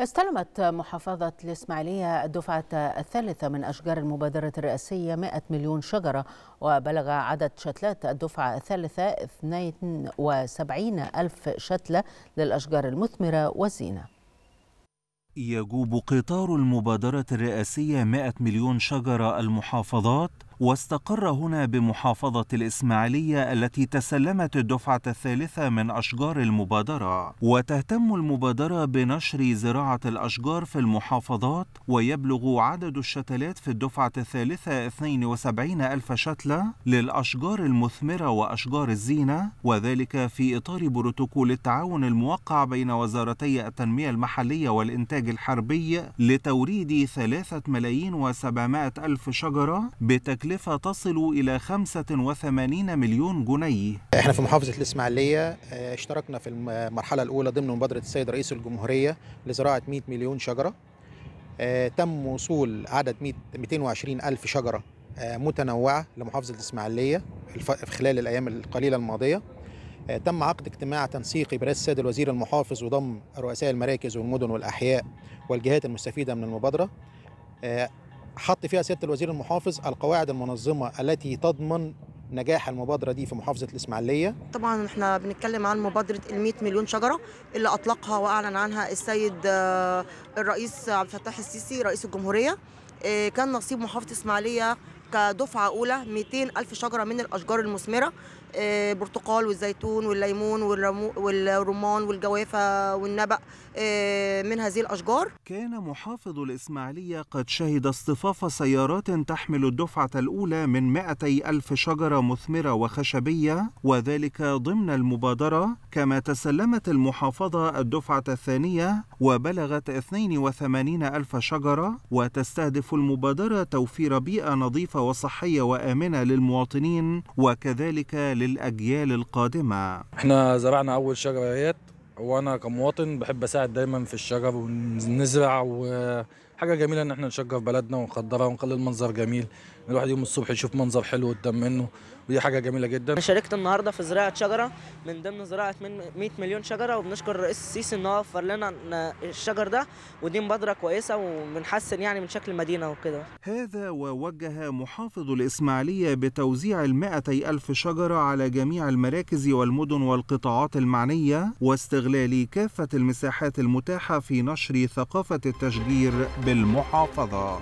استلمت محافظة الإسماعيلية الدفعة الثالثة من أشجار المبادرة الرئاسية 100 مليون شجرة وبلغ عدد شتلات الدفعة الثالثة 72 ألف شتلة للأشجار المثمرة والزينة. يجوب قطار المبادرة الرئاسية 100 مليون شجرة المحافظات واستقر هنا بمحافظة الإسماعيلية التي تسلمت الدفعة الثالثة من أشجار المبادرة. وتهتم المبادرة بنشر زراعة الأشجار في المحافظات ويبلغ عدد الشتلات في الدفعة الثالثة 72 ألف شتلة للأشجار المثمرة وأشجار الزينة وذلك في إطار بروتوكول التعاون الموقع بين وزارتي التنمية المحلية والإنتاج الحربي لتوريد ثلاثة ملايين وسبعمائة ألف شجرة بتكلفة تكلفة تصل إلى 85 مليون جنيه. إحنا في محافظة الإسماعيلية اشتركنا في المرحلة الأولى ضمن مبادرة السيد رئيس الجمهورية لزراعة 100 مليون شجرة. تم وصول عدد 220 ألف شجرة متنوعة لمحافظة الإسماعيلية في خلال الأيام القليلة الماضية. تم عقد اجتماع تنسيقي برئاسة السيد الوزير المحافظ وضم رؤساء المراكز والمدن والأحياء والجهات المستفيدة من المبادرة. حط فيها سياده الوزير المحافظ القواعد المنظمه التي تضمن نجاح المبادره دي في محافظه الإسماعيلية. طبعا إحنا بنتكلم عن مبادرة ال 100 مليون شجرة اللي أطلقها وأعلن عنها السيد الرئيس عبد الفتاح السيسي رئيس الجمهورية. كان نصيب محافظة الاسماعيليه كدفعة أولى 200 ألف شجرة من الأشجار المثمرة. برتقال والزيتون والليمون والرمان والجوافة والنبأ من هذه الأشجار. كان محافظ الإسماعيلية قد شهد اصطفاف سيارات تحمل الدفعة الأولى من 200 ألف شجرة مثمرة وخشبية وذلك ضمن المبادرة كما تسلمت المحافظة الدفعة الثانية وبلغت 82 ألف شجرة وتستهدف المبادرة توفير بيئة نظيفة وصحية وآمنة للمواطنين وكذلك للأجيال القادمة. إحنا زرعنا أول شجرة وأنا كمواطن بحب أساعد دايما في الشجر ونزرع وحاجة جميلة إن إحنا نشجر بلدنا ونخضرها ونخلي المنظر جميل. الواحد يوم الصبح يشوف منظر حلو قدام منه ودي حاجة جميلة جدا. أنا شاركت النهارده في زراعة شجرة من ضمن زراعة من 100 مليون شجرة وبنشكر الرئيس السيسي إن هو وفر لنا الشجر ده ودي مبادرة كويسة وبنحسن يعني من شكل المدينة وكده. هذا ووجه محافظ الإسماعيلية بتوزيع المائتي ألف شجرة على جميع المراكز والمدن والقطاعات المعنية واستغلال كافة المساحات المتاحة في نشر ثقافة التشجير بالمحافظة.